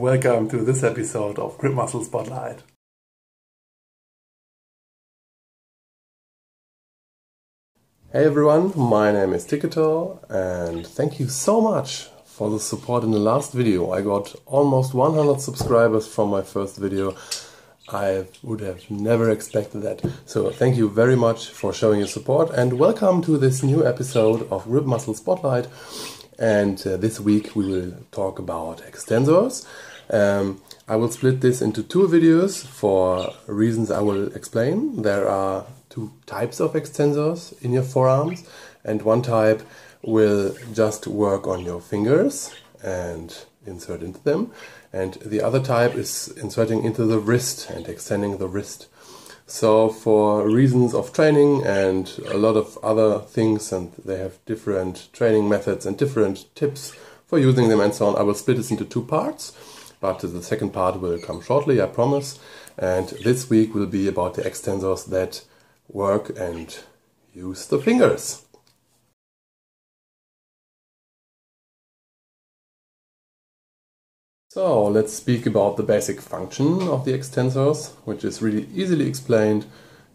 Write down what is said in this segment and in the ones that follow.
welcome to this episode of Grip Muscle Spotlight. Hey everyone, my name is Tykato and thank you so much for the support in the last video. I got almost 100 subscribers from my first video. I would have never expected that. So thank you very much for showing your support and welcome to this new episode of Grip Muscle Spotlight. And uh, this week we will talk about extensors. Um, I will split this into two videos for reasons I will explain. There are two types of extensors in your forearms and one type will just work on your fingers and insert into them and the other type is inserting into the wrist and extending the wrist. So for reasons of training and a lot of other things and they have different training methods and different tips for using them and so on, I will split this into two parts. But the second part will come shortly, I promise. And this week will be about the extensors that work and use the fingers. So let's speak about the basic function of the extensors, which is really easily explained.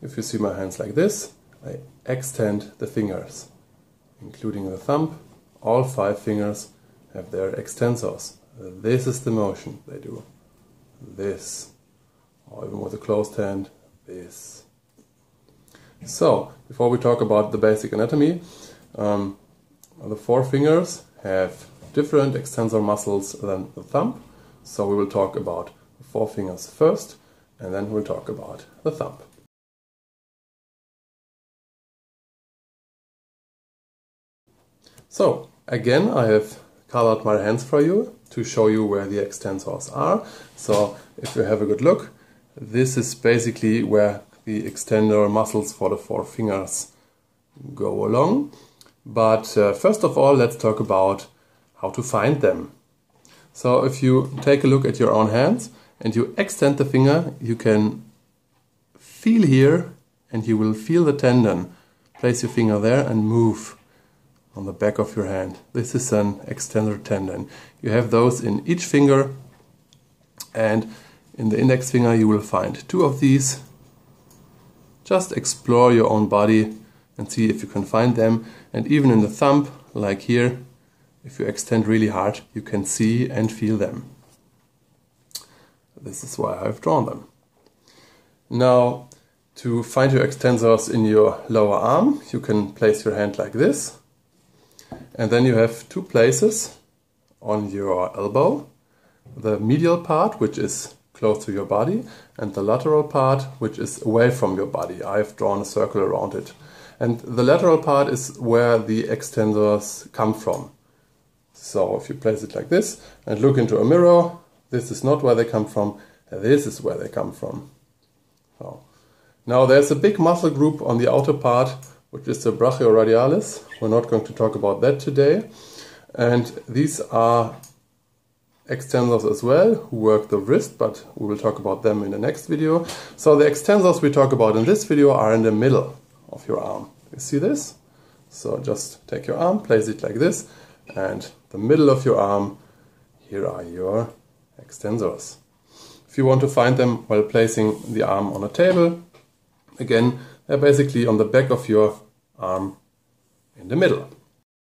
If you see my hands like this, I extend the fingers, including the thumb. All five fingers have their extensors. This is the motion they do. This. Or even with a closed hand, this. So, before we talk about the basic anatomy, um, the four fingers have different extensor muscles than the thumb. So we will talk about the four fingers first, and then we'll talk about the thumb. So, again, I have colored my hands for you to show you where the extensors are. So, if you have a good look, this is basically where the extender muscles for the four fingers go along. But uh, first of all, let's talk about how to find them. So if you take a look at your own hands and you extend the finger, you can feel here and you will feel the tendon. Place your finger there and move on the back of your hand. This is an extensor tendon. You have those in each finger and in the index finger you will find two of these just explore your own body and see if you can find them. And even in the thumb, like here, if you extend really hard, you can see and feel them. This is why I've drawn them. Now, to find your extensors in your lower arm, you can place your hand like this. And then you have two places on your elbow. The medial part, which is close to your body, and the lateral part, which is away from your body. I've drawn a circle around it. And the lateral part is where the extensors come from. So if you place it like this and look into a mirror, this is not where they come from, this is where they come from. So, now there's a big muscle group on the outer part, which is the brachioradialis. We're not going to talk about that today. And these are extensors as well who work the wrist, but we will talk about them in the next video. So the extensors we talk about in this video are in the middle of your arm. You see this? So just take your arm, place it like this, and the middle of your arm, here are your extensors. If you want to find them while placing the arm on a table, again, they're basically on the back of your arm in the middle.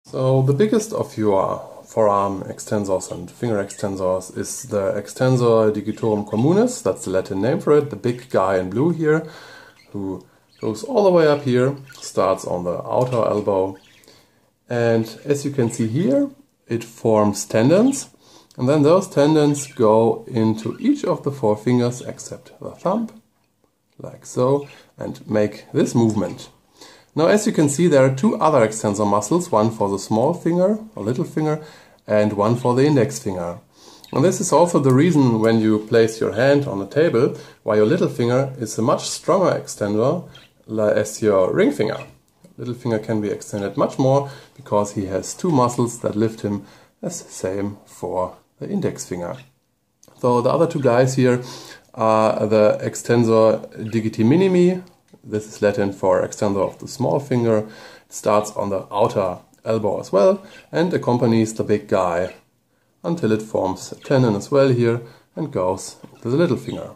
So the biggest of your forearm extensors and finger extensors is the extensor digitorum communis, that's the Latin name for it, the big guy in blue here, who goes all the way up here, starts on the outer elbow, and as you can see here, it forms tendons, and then those tendons go into each of the four fingers except the thumb, like so, and make this movement. Now as you can see there are two other extensor muscles, one for the small finger, or little finger, and one for the index finger. And this is also the reason when you place your hand on a table, why your little finger is a much stronger extender as your ring finger. Little finger can be extended much more because he has two muscles that lift him as same for the index finger. So the other two guys here are the extensor digiti minimi. This is Latin for extensor of the small finger. It starts on the outer elbow as well and accompanies the big guy until it forms a tendon as well here and goes to the little finger.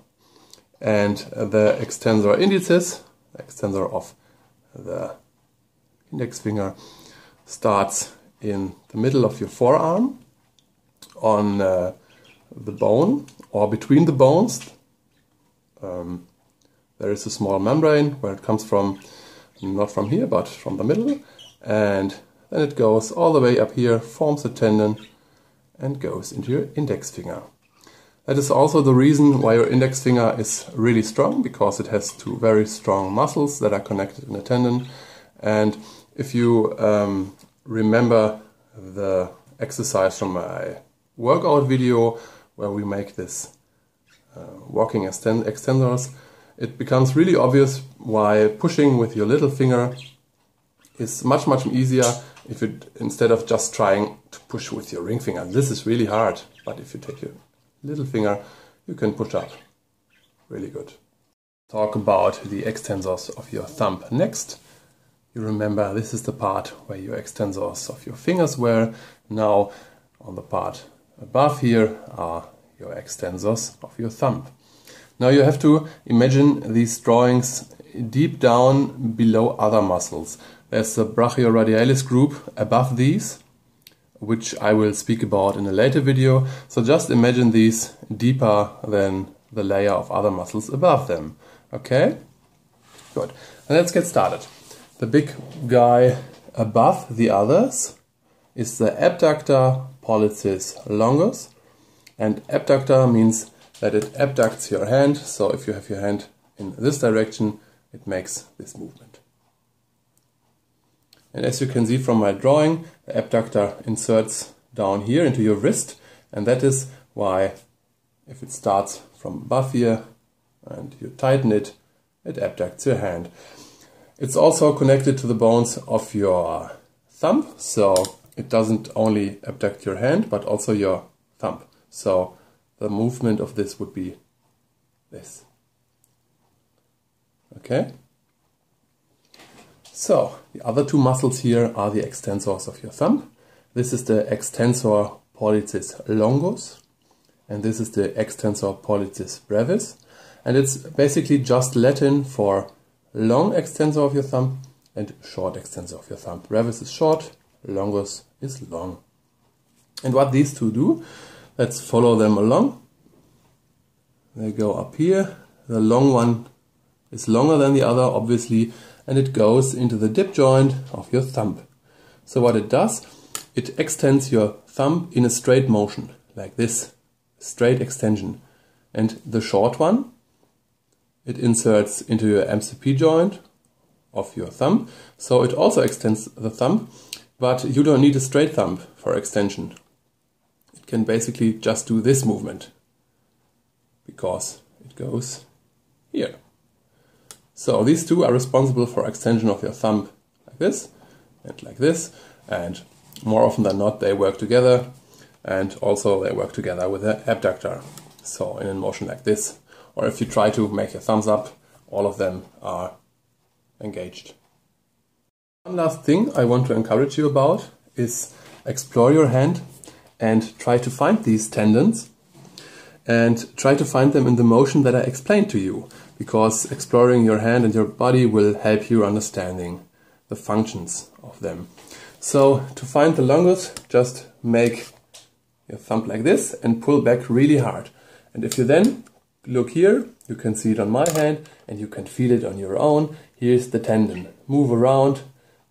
And the extensor indicis, the extensor of the index finger, starts in the middle of your forearm on uh, the bone or between the bones. Um, there is a small membrane where it comes from, not from here, but from the middle. And then it goes all the way up here, forms a tendon, and goes into your index finger. That is also the reason why your index finger is really strong, because it has two very strong muscles that are connected in a tendon. And if you um, remember the exercise from my workout video where we make this uh, walking extensors, it becomes really obvious why pushing with your little finger is much much easier if you instead of just trying to push with your ring finger. This is really hard, but if you take your little finger, you can push up really good. Talk about the extensors of your thumb next. You remember this is the part where your extensors of your fingers were. Now on the part above here are your extensors of your thumb. Now you have to imagine these drawings deep down below other muscles. There's the brachioradialis group above these, which I will speak about in a later video. So just imagine these deeper than the layer of other muscles above them. Okay? Good. And let's get started. The big guy above the others is the abductor pollicis longus. And abductor means that it abducts your hand. So if you have your hand in this direction, it makes this movement. And as you can see from my drawing, the abductor inserts down here into your wrist. And that is why if it starts from above here and you tighten it, it abducts your hand. It's also connected to the bones of your thumb. So it doesn't only abduct your hand, but also your thumb. So the movement of this would be this. Okay? So, the other two muscles here are the extensors of your thumb. This is the extensor pollicis longus, and this is the extensor pollicis brevis. And it's basically just Latin for long extensor of your thumb and short extensor of your thumb. Brevis is short, longus is long. And what these two do, let's follow them along. They go up here. The long one is longer than the other, obviously, and it goes into the dip joint of your thumb. So what it does, it extends your thumb in a straight motion, like this, straight extension. And the short one, it inserts into your MCP joint of your thumb. So it also extends the thumb, but you don't need a straight thumb for extension. Can basically just do this movement because it goes here. So these two are responsible for extension of your thumb like this and like this and more often than not they work together and also they work together with the abductor. So in a motion like this or if you try to make your thumbs up all of them are engaged. One last thing I want to encourage you about is explore your hand and try to find these tendons and try to find them in the motion that I explained to you because exploring your hand and your body will help you understanding the functions of them. So to find the longus, just make your thumb like this and pull back really hard. And if you then look here, you can see it on my hand and you can feel it on your own. Here's the tendon. Move around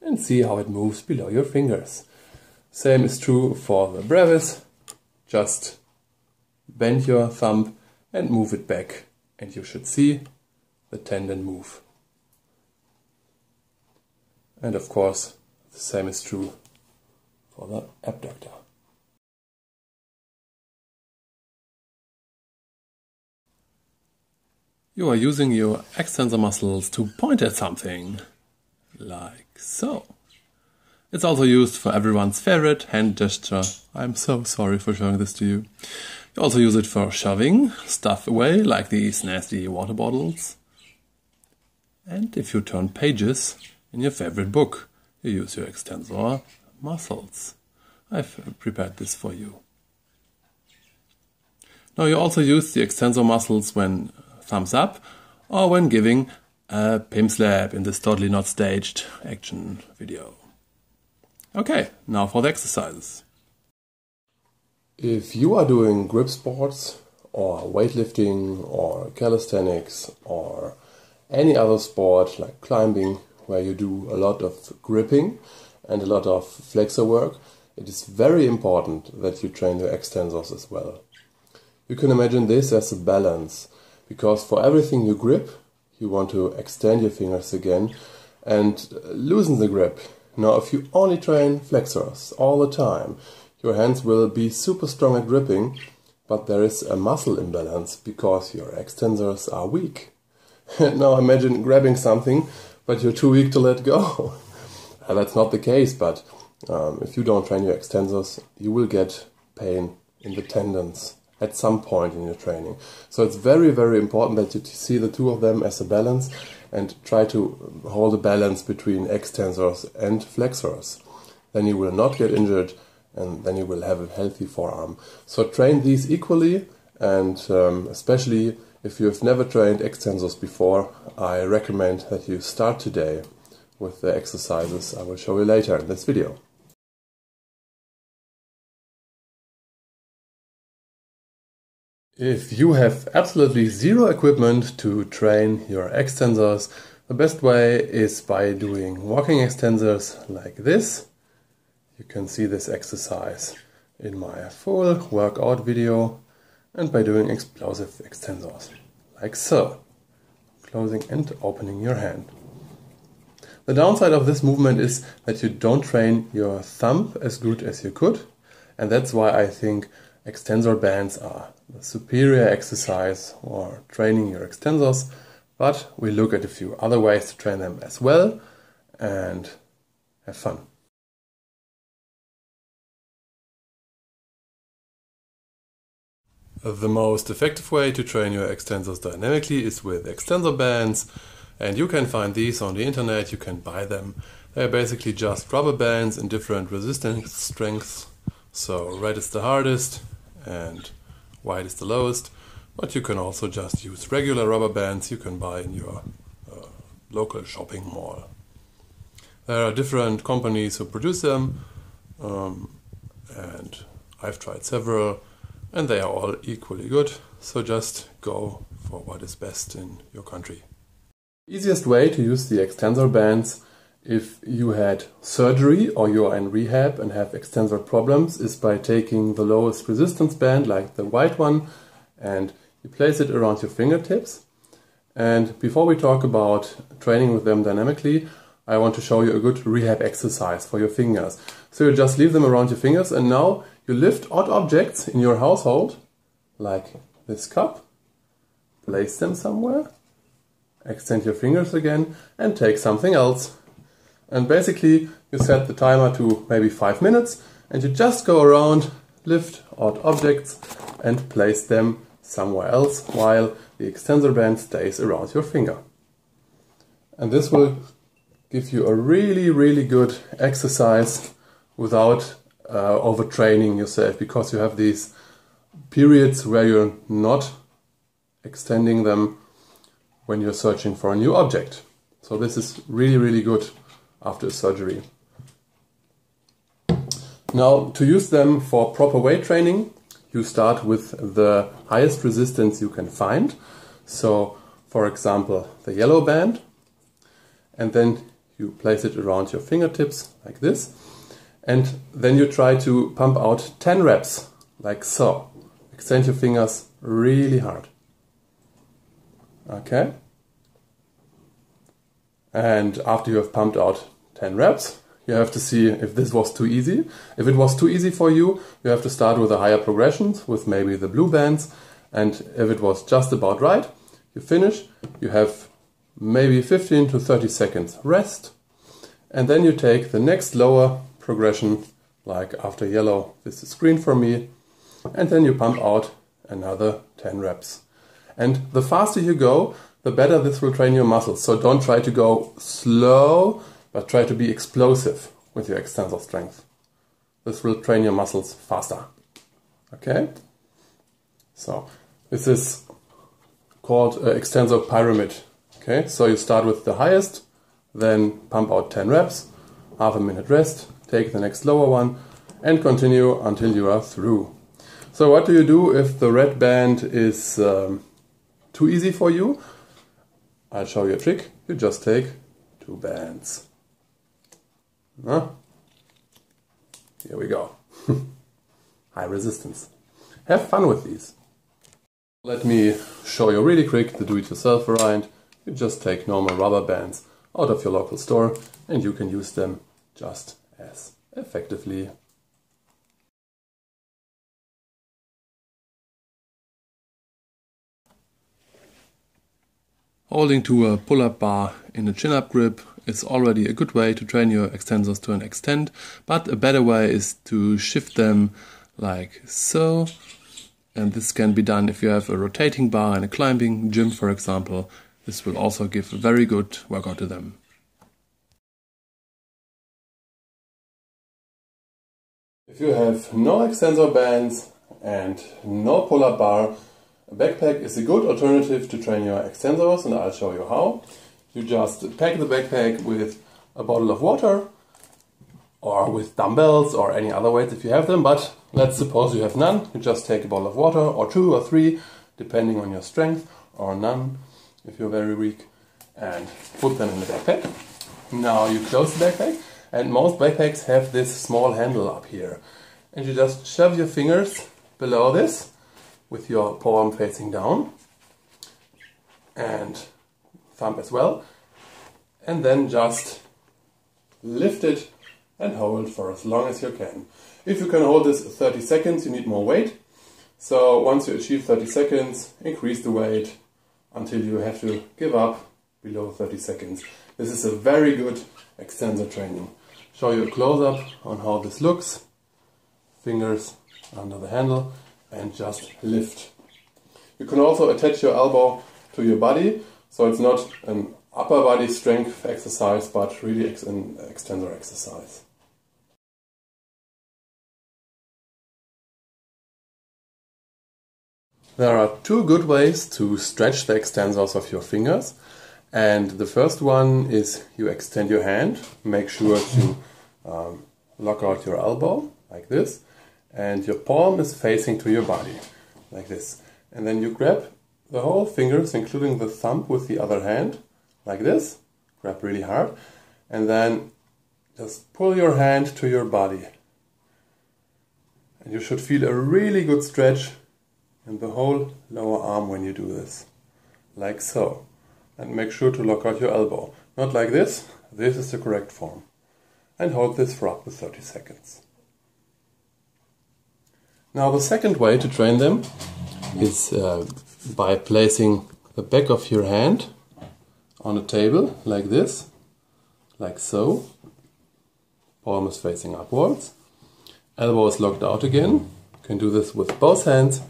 and see how it moves below your fingers. Same is true for the brevis. Just bend your thumb and move it back and you should see the tendon move. And of course, the same is true for the abductor. You are using your extensor muscles to point at something, like so. It's also used for everyone's favorite hand gesture. I'm so sorry for showing this to you. You also use it for shoving stuff away, like these nasty water bottles. And if you turn pages in your favorite book, you use your extensor muscles. I've prepared this for you. Now you also use the extensor muscles when thumbs up or when giving a pim slap in this totally not staged action video. Okay, now for the exercises. If you are doing grip sports or weightlifting or calisthenics or any other sport like climbing where you do a lot of gripping and a lot of flexor work, it is very important that you train your extensors as well. You can imagine this as a balance because for everything you grip, you want to extend your fingers again and loosen the grip. Now, if you only train flexors all the time, your hands will be super strong at gripping, but there is a muscle imbalance because your extensors are weak. now imagine grabbing something, but you're too weak to let go. that's not the case, but um, if you don't train your extensors, you will get pain in the tendons at some point in your training. So it's very, very important that you see the two of them as a balance and try to hold a balance between extensors and flexors. Then you will not get injured and then you will have a healthy forearm. So train these equally and um, especially if you've never trained extensors before, I recommend that you start today with the exercises I will show you later in this video. If you have absolutely zero equipment to train your extensors, the best way is by doing walking extensors like this you can see this exercise in my full workout video and by doing explosive extensors, like so, closing and opening your hand. The downside of this movement is that you don't train your thumb as good as you could, and that's why I think extensor bands are superior exercise or training your extensors, but we look at a few other ways to train them as well and have fun. The most effective way to train your extensors dynamically is with extensor bands and you can find these on the internet, you can buy them. They're basically just rubber bands in different resistance strengths. So red is the hardest and white is the lowest. But you can also just use regular rubber bands you can buy in your uh, local shopping mall. There are different companies who produce them um, and I've tried several and they are all equally good. So just go for what is best in your country. Easiest way to use the extensor bands if you had surgery or you are in rehab and have extensor problems is by taking the lowest resistance band like the white one and you place it around your fingertips. And before we talk about training with them dynamically, I want to show you a good rehab exercise for your fingers. So you just leave them around your fingers and now you lift odd objects in your household, like this cup, place them somewhere, extend your fingers again and take something else. And basically you set the timer to maybe 5 minutes and you just go around, lift odd objects and place them somewhere else while the extensor band stays around your finger. And this will give you a really, really good exercise without uh, overtraining yourself because you have these periods where you're not extending them when you're searching for a new object. So this is really, really good after surgery. Now, to use them for proper weight training, you start with the highest resistance you can find. So, for example, the yellow band, and then you place it around your fingertips like this. And then you try to pump out 10 reps, like so. Extend your fingers really hard. Okay? And after you have pumped out 10 reps, you have to see if this was too easy. If it was too easy for you, you have to start with the higher progressions, with maybe the blue bands. And if it was just about right, you finish, you have maybe 15 to 30 seconds rest. And then you take the next lower progression, like after yellow, this is green for me, and then you pump out another 10 reps. And the faster you go, the better this will train your muscles. So don't try to go slow, but try to be explosive with your extensor strength. This will train your muscles faster. Okay? So this is called uh, extensor pyramid. Okay, so you start with the highest, then pump out 10 reps, half a minute rest, take the next lower one, and continue until you are through. So what do you do if the red band is um, too easy for you? I'll show you a trick. You just take two bands. Huh? Here we go. High resistance. Have fun with these. Let me show you really quick the do-it-yourself variant. You just take normal rubber bands out of your local store and you can use them just as effectively. Holding to a pull-up bar in a chin-up grip is already a good way to train your extensors to an extent, but a better way is to shift them like so and this can be done if you have a rotating bar in a climbing gym, for example. This will also give a very good workout to them. If you have no extensor bands and no pull-up bar, a backpack is a good alternative to train your extensors and I'll show you how. You just pack the backpack with a bottle of water or with dumbbells or any other weights if you have them, but let's suppose you have none. You just take a bottle of water or two or three, depending on your strength, or none if you're very weak, and put them in the backpack. Now you close the backpack, and most backpacks have this small handle up here. And you just shove your fingers below this with your palm facing down and thumb as well, and then just lift it and hold for as long as you can. If you can hold this 30 seconds, you need more weight. So once you achieve 30 seconds, increase the weight until you have to give up below 30 seconds. This is a very good extensor training. Show you a close-up on how this looks. Fingers under the handle and just lift. You can also attach your elbow to your body, so it's not an upper body strength exercise, but really an extensor exercise. There are two good ways to stretch the extensors of your fingers. And the first one is you extend your hand, make sure to um, lock out your elbow like this, and your palm is facing to your body like this. And then you grab the whole fingers, including the thumb, with the other hand like this, grab really hard, and then just pull your hand to your body. And you should feel a really good stretch in the whole lower arm when you do this, like so. And make sure to lock out your elbow. Not like this, this is the correct form. And hold this for up to 30 seconds. Now the second way to train them is uh, by placing the back of your hand on a table like this, like so. Palm is facing upwards. Elbow is locked out again. You can do this with both hands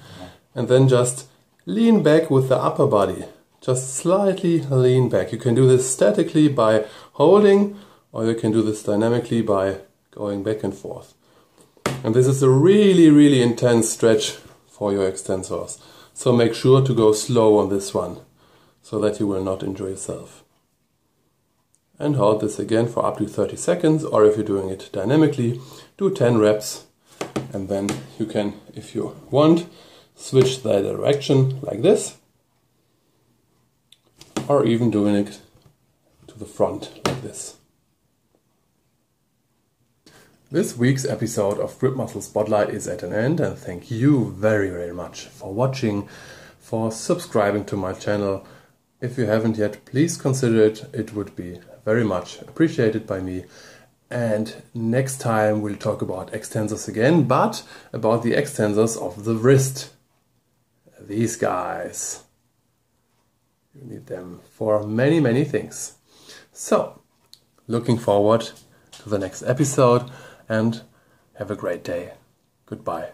and then just lean back with the upper body. Just slightly lean back. You can do this statically by holding or you can do this dynamically by going back and forth. And this is a really, really intense stretch for your extensors. So make sure to go slow on this one so that you will not injure yourself. And hold this again for up to 30 seconds or if you're doing it dynamically, do 10 reps and then you can, if you want, switch the direction like this or even doing it to the front like this. This week's episode of Grip Muscle Spotlight is at an end and thank you very very much for watching, for subscribing to my channel if you haven't yet, please consider it. It would be very much appreciated by me. And next time we'll talk about extensors again, but about the extensors of the wrist. These guys. You need them for many, many things. So, looking forward to the next episode and have a great day. Goodbye.